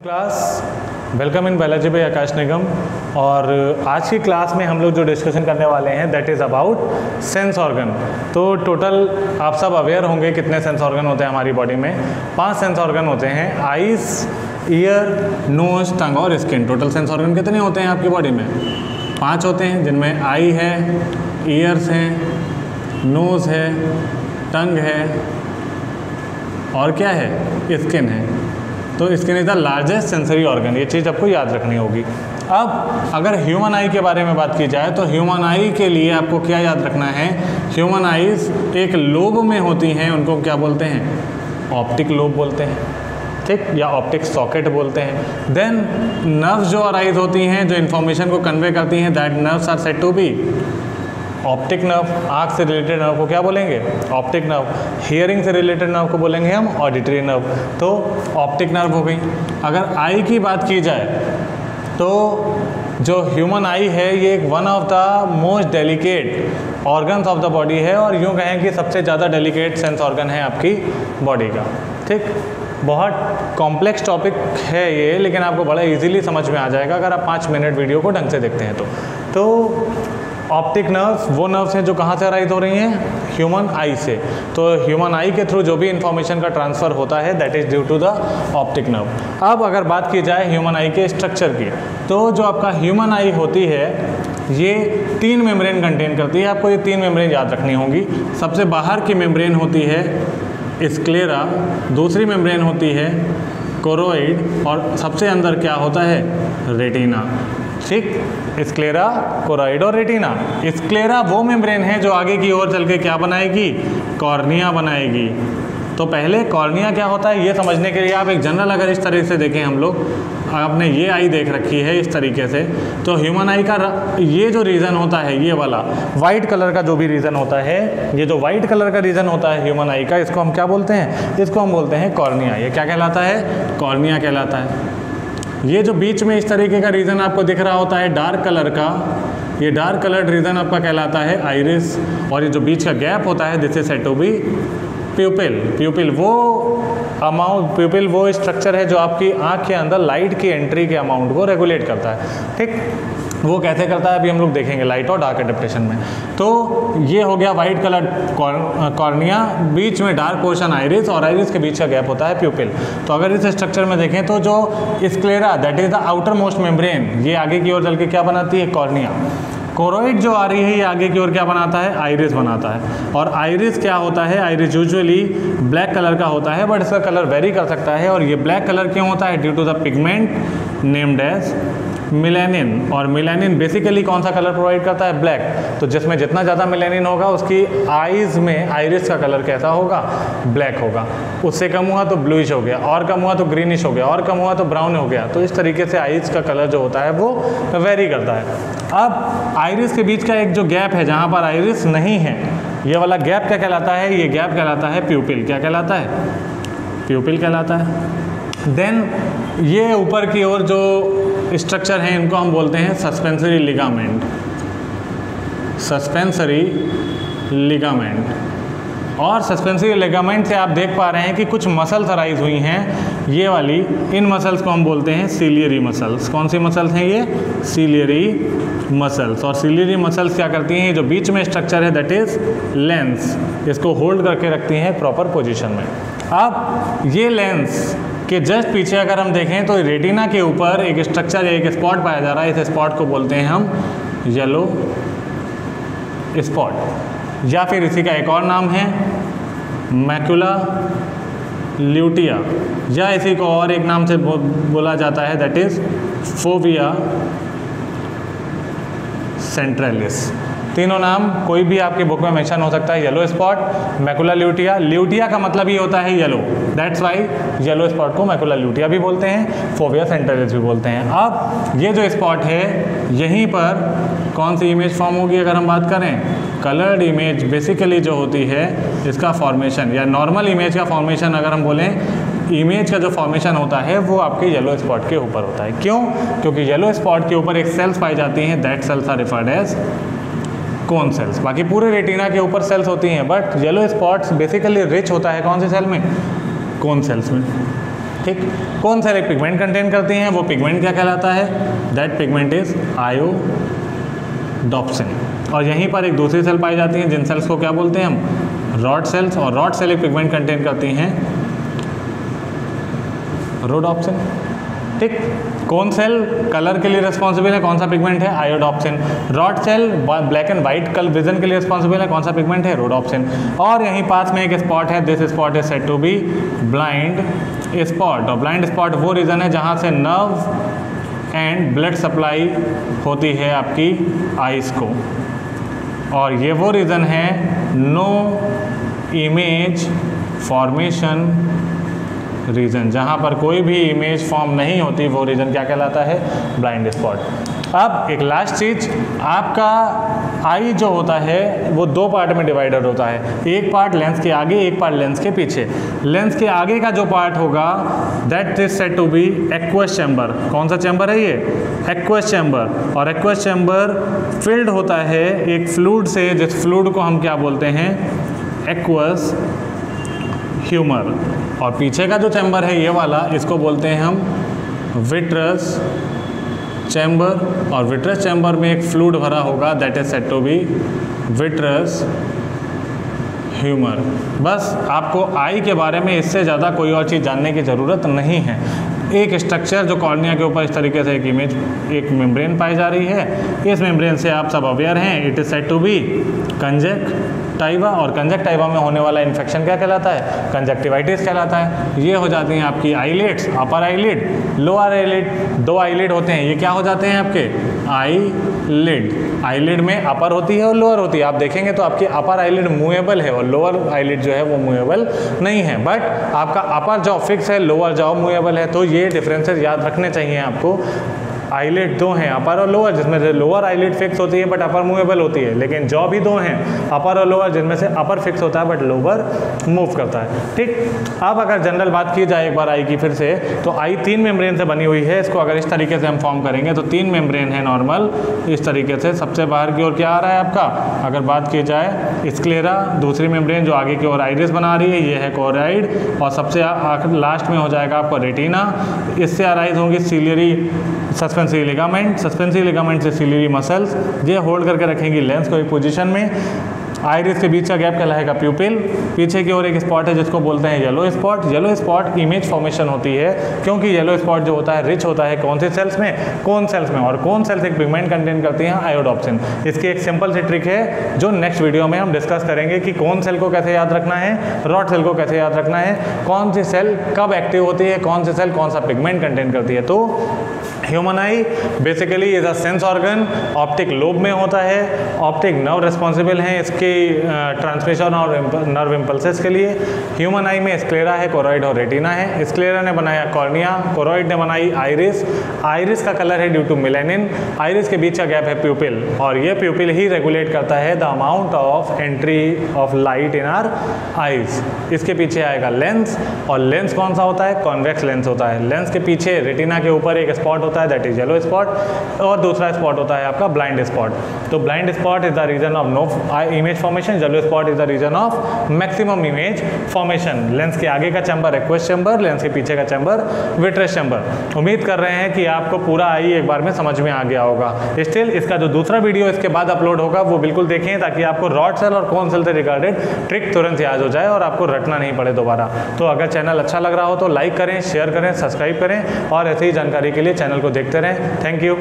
Class. Welcome in biology by Akash Nigam. और आज की क्लास में हम लोग जो डिस्कशन करने वाले हैं that is about sense organ तो टोटल आप सब अवेयर होंगे कितने सेंस ऑर्गन होते हैं हमारी बॉडी में। पाँच सेंस ऑर्गन होते हैं आईज ईयर नोज़ टंग और स्किन टोटल सेंस ऑर्गन कितने होते हैं आपकी बॉडी में? पाँच होते हैं, जिनमें आई है ईयर्स हैं नोज़ है टंग है, और क्या है? स्किन है। तो skin is the largest sensory organ, ये चीज़ आपको याद रखनी होगी। अब अगर ह्यूमन आई के बारे में बात की जाए तो ह्यूमन आई के लिए आपको क्या याद रखना है? ह्यूमन आईज एक लोब में होती हैं, उनको क्या बोलते हैं? ऑप्टिक लोब बोलते हैं, ठीक? या ऑप्टिक सॉकेट बोलते हैं। देन नर्व्स जो अराइज होती हैं, जो इन्फॉर्मेशन को कन्वे करती हैं that nerves are said to be optic nerve आँख से रिलेटेड नर्व को क्या बोलेंगे? ऑप्टिक नर्व हियरिंग से रिलेटेड नर्व को बोलेंगे हम ऑडिटरी नर्व तो ऑप्टिक नर्व हो गई। अगर आई की बात की जाए तो जो ह्यूमन आई है, ये एक one of the most delicate organs of the body है और यूँ कहें कि सबसे ज़्यादा डेलिकेट सेंस ऑर्गन है आपकी बॉडी का। ठीक? बहुत कॉम्प्लेक्स टॉपिक है ये, लेकिन आपको बड़ा इजीली समझ में आ जाएगा अगर आप पाँच मिनट वीडियो को ढंग से देखते हैं तो। तो ऑप्टिक नर्व्स वो नर्व्स हैं जो कहाँ से अराइज हो रही हैं? ह्यूमन आई से। तो ह्यूमन आई के थ्रू जो भी इंफॉर्मेशन का ट्रांसफ़र होता है that is due to the optic nerve अब अगर बात की जाए ह्यूमन आई के स्ट्रक्चर की तो जो आपका ह्यूमन आई होती है, ये तीन मेम्ब्रेन कंटेन करती है। आपको ये तीन मेम्ब्रेन याद रखनी होंगी। सबसे बाहर की मेम्ब्रेन होती है स्क्लेरा दूसरी मेम्ब्रेन होती है कोरोइड और सबसे अंदर क्या होता है? रेटिना ठीक? स्क्लेरा कोराइड और रेटिना। स्क्लेरा वो मेम्ब्रेन है जो आगे की ओर चल के क्या बनाएगी? कॉर्निया बनाएगी। तो पहले कॉर्निया क्या होता है, ये समझने के लिए आप एक जनरल अगर इस तरीके से देखें हम लोग, आपने ये आई देख रखी है इस तरीके से तो ह्यूमन आई का ये जो रीज़न होता है, ये वाला वाइट कलर का जो भी रीज़न होता है, ये जो वाइट कलर का रीज़न होता है ह्यूमन आई का, इसको हम क्या बोलते हैं? इसको हम बोलते हैं कॉर्निया। ये क्या कहलाता है? कॉर्निया कहलाता है। ये जो बीच में इस तरीके का रीज़न आपको दिख रहा होता है डार्क कलर का, ये डार्क कलर्ड रीज़न आपका कहलाता है आइरिस और ये जो बीच का गैप होता है this is said to be pupil pupil वो अमाउंट प्यूपिल वो स्ट्रक्चर है जो आपकी आँख के अंदर लाइट की एंट्री के अमाउंट को रेगुलेट करता है। ठीक? वो कैसे करता है? अभी हम लोग देखेंगे लाइट और डार्क एडेप्टेशन में। तो ये हो गया वाइट कलर कॉर्निया बीच में डार्क पोर्शन आइरिस और आइरिस के बीच का गैप होता है प्यूपिल तो अगर इस स्ट्रक्चर में देखें तो जो sclera that is the outermost membrane ये आगे की ओर चल के क्या बनाती है? कॉर्निया कोरोइड जो आ रही है, ये आगे की ओर क्या बनाता है? आइरिस बनाता है। और आइरिस क्या होता है? आइरिस यूजुअली ब्लैक कलर का होता है बट इसका कलर वेरी कर सकता है। और ये ब्लैक कलर क्यों होता है? Due to the pigment named as melanin और मिलेनिन बेसिकली कौन सा कलर प्रोवाइड करता है? ब्लैक तो जिसमें जितना ज़्यादा मिलेनिन होगा, उसकी आइज़ में आइरिस का कलर कैसा होगा? ब्लैक होगा. उससे कम हुआ तो ब्लूइश हो गया, और कम हुआ तो ग्रीनिश हो गया, और कम हुआ तो ब्राउन हो गया। तो इस तरीके से आइज़ का कलर जो होता है, वो वेरी करता है। अब आइरिस के बीच का एक जो गैप है, जहाँ पर आइरिस नहीं है, ये वाला गैप क्या कहलाता है? ये गैप कहलाता है प्यूपिल क्या कहलाता है? प्यूपिल कहलाता है. देन ये ऊपर की ओर जो स्ट्रक्चर हैं, इनको हम बोलते हैं सस्पेंसरी लिगामेंट सस्पेंसरी लिगामेंट और सस्पेंसरी लिगामेंट से आप देख पा रहे हैं कि कुछ मसल्स अराइज हुई हैं। ये वाली, इन मसल्स को हम बोलते हैं सीलियरी मसल्स कौन सी मसल्स हैं ये? सीलियरी मसल्स और सीलियरी मसल्स क्या करती हैं? जो बीच में स्ट्रक्चर है दैट इज़ लेंस इसको होल्ड करके रखती हैं प्रॉपर पोजिशन में। अब ये लेंस के जस्ट पीछे अगर हम देखें तो रेटिना के ऊपर एक स्ट्रक्चर एक स्पॉट पाया जा रहा है। इस स्पॉट को बोलते हैं हम येलो स्पॉट या फिर इसी का एक और नाम है मैकुला ल्यूटिया या इसी को और एक नाम से बोला जाता है दैट इज़ फोविया सेंट्रलिस तीनों नाम कोई भी आपके बुक में मेंशन हो सकता है yellow spot macula lutea lutea का मतलब ये होता है yellow that's why yellow spot को मैकुला ल्यूटिया भी बोलते हैं फोविया सेंट्रलिस भी बोलते हैं। अब ये जो स्पॉट है, यहीं पर कौन सी इमेज फॉर्म होगी अगर हम बात करें? कलर्ड इमेज बेसिकली जो होती है, इसका फॉर्मेशन या नॉर्मल इमेज का फॉर्मेशन अगर हम बोलें इमेज का जो फॉर्मेशन होता है, वो आपके येलो स्पॉट के ऊपर होता है। क्यों? क्योंकि येलो स्पॉट के ऊपर एक सेल्स पाई जाती हैं that cells are referred as cone cells बाकी पूरे रेटिना के ऊपर सेल्स होती हैं but yellow spots basically rich होता है कौन से सेल में? कोन सेल्स में? ठीक? कौन एक पिगमेंट कंटेन करती हैं? वो पिगमेंट क्या कहलाता है? दैट पिगमेंट इज़ आयोडॉप्सिन और यहीं पर एक दूसरी सेल पाई जाती हैं, जिन सेल्स को क्या बोलते हैं हम? रॉड सेल्स और रॉड सेल एक पिगमेंट कंटेन करती हैं रोडॉप्सिन ठीक कौन सेल कलर के लिए रिस्पॉन्सिबल है, कौन सा पिगमेंट है? Iodopsin rod cell black and white colour vision के लिए रिस्पॉन्सिबल है, कौन सा पिगमेंट है? रोडॉप्सिन और यहीं पास में एक स्पॉट है this spot is said to be blind spot और ब्लाइंड स्पॉट वो रीज़न है जहाँ से नर्व एंड ब्लड सप्लाई होती है आपकी आइस को। और ये वो रीज़न है नो इमेज फॉर्मेशन रीजन, जहाँ पर कोई भी इमेज फॉर्म नहीं होती, वो रीजन क्या कहलाता है? ब्लाइंड स्पॉट अब एक लास्ट चीज़, आपका आई जो होता है, वो दो पार्ट में डिवाइडेड होता है। एक पार्ट लेंस के आगे, एक पार्ट लेंस के पीछे। लेंस के आगे का जो पार्ट होगा that is said to be aqueous chamber कौन सा चैम्बर है ये? एक्वस चैम्बर और एक्वस चैम्बर फिल्ड होता है एक फ्लूड से, जिस फ्लूड को हम क्या बोलते हैं? एक्वस ह्यूमर और पीछे का जो चैम्बर है ये वाला, इसको बोलते हैं हम विट्रस चैम्बर। और विट्रस चैम्बर में एक फ्लूड भरा होगा that is said to be vitreous humour. बस आपको आई के बारे में इससे ज़्यादा कोई और चीज़ जानने की ज़रूरत नहीं है। एक स्ट्रक्चर जो कॉर्निया के ऊपर इस तरीके से एक इमेज एक मेम्ब्रेन पाई जा रही है। इस मेम्ब्रेन से आप सब अवेयर हैं it is said to be conjunctiva और कंजेक्टाइवा में होने वाला इन्फेक्शन क्या कहलाता है? कंजेक्टिवाइटिस कहलाता है। ये हो जाती हैं आपकी eyelids upper eyelid lower eyelid दो आईलिड होते हैं। ये क्या हो जाते हैं आपके? आई लिड आईलिड में अपर होती है और लोअर होती है। आप देखेंगे तो आपकी अपर आईलिड मूवेबल है और लोअर आईलिड जो है वो मूवेबल नहीं है। बट आपका अपर जॉब फिक्स है लोअर जॉब मूवेबल है। तो ये डिफरेंसेस याद रखने चाहिए आपको। आईलेट दो हैं, अपर और लोअर, जिसमें से लोअर आईलेट फिक्स होती है बट अपर मूवेबल होती है। लेकिन जॉ भी दो हैं, अपर और लोअर, जिनमें से अपर फिक्स होता है बट लोअर मूव करता है। ठीक, अब अगर जनरल बात की जाए एक बार आई की फिर से तो आई तीन मेम्ब्रेन से बनी हुई है, इसको अगर इस तरीके से हम फॉर्म करेंगे तो तीन मेम्ब्रेन है नॉर्मल इस तरीके से सबसे बाहर की ओर क्या आ रहा है आपका? अगर बात की जाए स्क्लेरा दूसरी मेम्ब्रेन जो आगे की ओर आइरिस बना रही है, ये है कोराइड और सबसे लास्ट में हो जाएगा आपका रेटिना इससे अराइज होंगी ciliary suspense suspensory ligament suspensory ligament से सिलियरी मसल्स ये होल्ड करके रखेंगी लेंस को एक पोजीशन में। आइरिस के बीच का गैप कहलाएगा प्यूपिल पीछे की ओर एक स्पॉट है जिसको बोलते हैं yellow spot yellow spot image formation होती है, क्योंकि येलो स्पॉट जो होता है रिच होता है कौन से सेल्स में? कौन सेल्स में? और कौन सेल्स एक पिगमेंट कंटेन करती हैं? आयोडॉप्सिन इसकी एक सिंपल सी ट्रिक है, जो नेक्स्ट वीडियो में हम डिस्कस करेंगे कि कौन सेल को कैसे याद रखना है रॉड सेल को कैसे याद रखना है, कौन सी सेल कब एक्टिव होती है, कौन सी सेल कौन सा पिगमेंट कंटेन करती है। तो human eye basically is a sense organ optic lobe में होता है ऑप्टिक नर्व रिस्पॉन्सिबल हैं, इसके ट्रांसमिशन और नर्व इम्पल्सेस के लिए। ह्यूमन आई में स्क्लेरा है कोरोइड और रेटिना है। स्क्लेरा ने बनाया कॉर्निया कोरोइड ने बनाई आइरिस आइरिस का कलर है ड्यू टू मिलेनिन आइरिस के बीच का गैप है प्यूपिल और ये प्यूपिल ही रेगुलेट करता है the amount of entry of light in our eyes इसके पीछे आएगा लेंस और लेंस कौन सा होता है? कॉन्वेक्स लेंस होता है। लेंस के पीछे रेटिना के ऊपर एक स्पॉट होता है दैट इज़ येलो स्पॉट और दूसरा स्पॉट होता है आपका ब्लाइंड स्पॉट तो blind spot is the reason of no image formation yellow spot is the reason of maximum image formation lens के आगे का चैम्बर एक्वेस्ट चैम्बर लेंस के पीछे का चैम्बर विट्रेस चैम्बर उम्मीद कर रहे हैं कि आपको पूरा आई एक बार में समझ में आ गया होगा। स्टिल इसका जो दूसरा वीडियो इसके बाद अपलोड होगा, वो बिल्कुल देखें ताकि आपको रॉड सेल और कौन सेल से रिगार्डेड ट्रिक तुरंत याद हो जाए और आपको रटना नहीं पड़े दोबारा। तो अगर चैनल अच्छा लग रहा हो तो लाइक करें शेयर करें सब्सक्राइब करें और ऐसे ही जानकारी के लिए चैनल को देखते रहें। Thank you